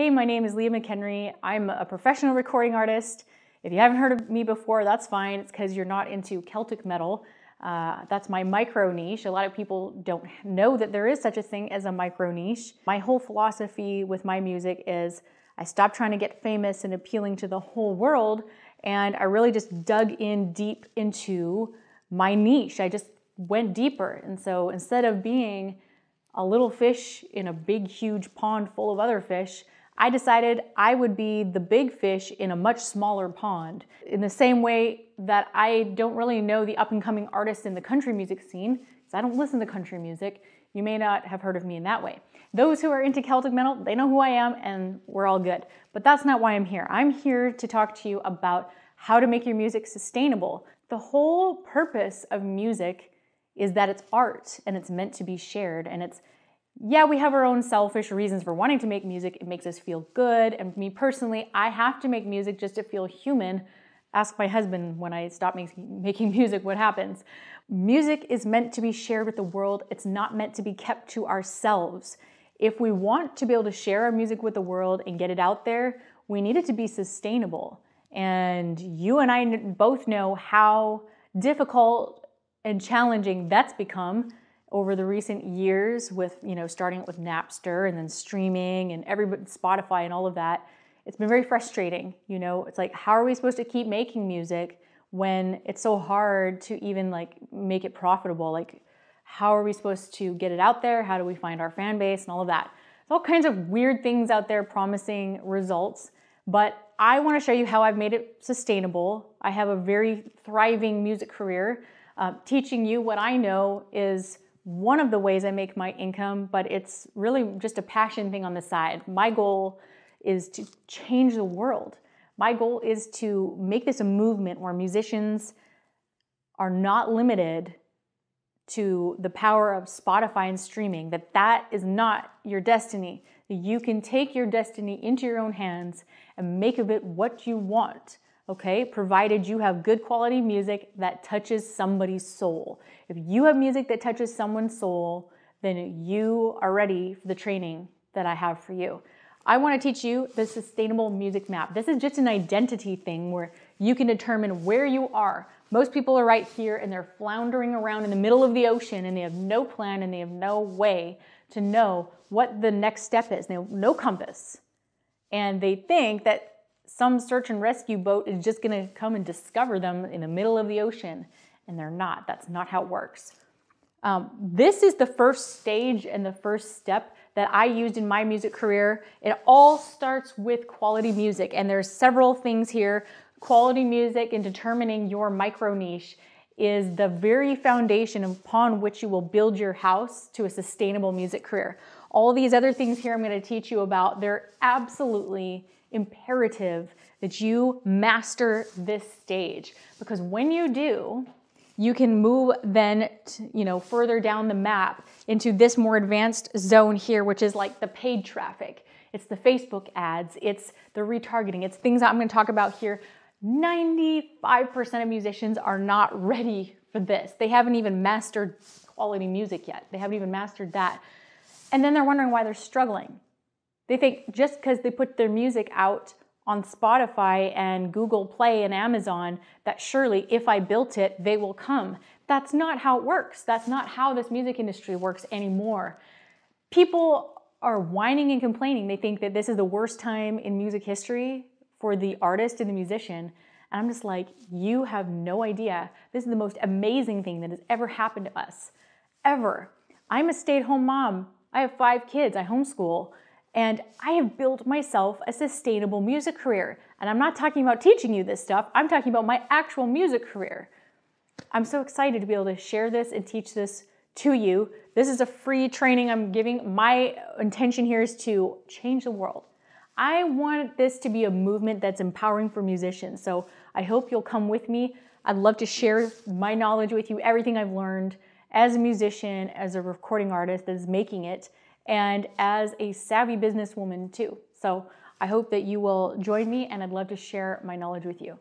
Hey, my name is Leah McHenry. I'm a professional recording artist. If you haven't heard of me before, that's fine. It's because you're not into Celtic metal. Uh, that's my micro niche. A lot of people don't know that there is such a thing as a micro niche. My whole philosophy with my music is I stopped trying to get famous and appealing to the whole world, and I really just dug in deep into my niche. I just went deeper. And so instead of being a little fish in a big, huge pond full of other fish, I decided I would be the big fish in a much smaller pond. In the same way that I don't really know the up and coming artists in the country music scene, because I don't listen to country music, you may not have heard of me in that way. Those who are into Celtic metal, they know who I am and we're all good. But that's not why I'm here. I'm here to talk to you about how to make your music sustainable. The whole purpose of music is that it's art and it's meant to be shared and it's yeah, we have our own selfish reasons for wanting to make music. It makes us feel good. And me personally, I have to make music just to feel human. Ask my husband when I stop making, making music what happens. Music is meant to be shared with the world, it's not meant to be kept to ourselves. If we want to be able to share our music with the world and get it out there, we need it to be sustainable. And you and I both know how difficult and challenging that's become over the recent years with, you know, starting with Napster and then streaming and everybody, Spotify and all of that, it's been very frustrating. You know, it's like, how are we supposed to keep making music when it's so hard to even like make it profitable? Like, how are we supposed to get it out there? How do we find our fan base and all of that? There's all kinds of weird things out there promising results, but I want to show you how I've made it sustainable. I have a very thriving music career. Uh, teaching you what I know is one of the ways I make my income, but it's really just a passion thing on the side. My goal is to change the world. My goal is to make this a movement where musicians are not limited to the power of Spotify and streaming, that that is not your destiny. You can take your destiny into your own hands and make of it what you want okay? Provided you have good quality music that touches somebody's soul. If you have music that touches someone's soul, then you are ready for the training that I have for you. I want to teach you the sustainable music map. This is just an identity thing where you can determine where you are. Most people are right here and they're floundering around in the middle of the ocean and they have no plan and they have no way to know what the next step is. They have no compass. And they think that some search and rescue boat is just going to come and discover them in the middle of the ocean, and they're not. That's not how it works. Um, this is the first stage and the first step that I used in my music career. It all starts with quality music, and there's several things here. Quality music and determining your micro niche is the very foundation upon which you will build your house to a sustainable music career. All these other things here I'm going to teach you about, they're absolutely imperative that you master this stage because when you do, you can move then, you know, further down the map into this more advanced zone here, which is like the paid traffic. It's the Facebook ads, it's the retargeting, it's things I'm going to talk about here. 95% of musicians are not ready for this. They haven't even mastered quality music yet. They haven't even mastered that. And then they're wondering why they're struggling. They think just because they put their music out on Spotify and Google Play and Amazon that surely if I built it, they will come. That's not how it works. That's not how this music industry works anymore. People are whining and complaining. They think that this is the worst time in music history for the artist and the musician. And I'm just like, you have no idea. This is the most amazing thing that has ever happened to us, ever. I'm a stay at home mom. I have five kids. I homeschool. And I have built myself a sustainable music career. And I'm not talking about teaching you this stuff, I'm talking about my actual music career. I'm so excited to be able to share this and teach this to you. This is a free training I'm giving. My intention here is to change the world. I want this to be a movement that's empowering for musicians. So I hope you'll come with me. I'd love to share my knowledge with you, everything I've learned as a musician, as a recording artist that is making it and as a savvy businesswoman too. So I hope that you will join me and I'd love to share my knowledge with you.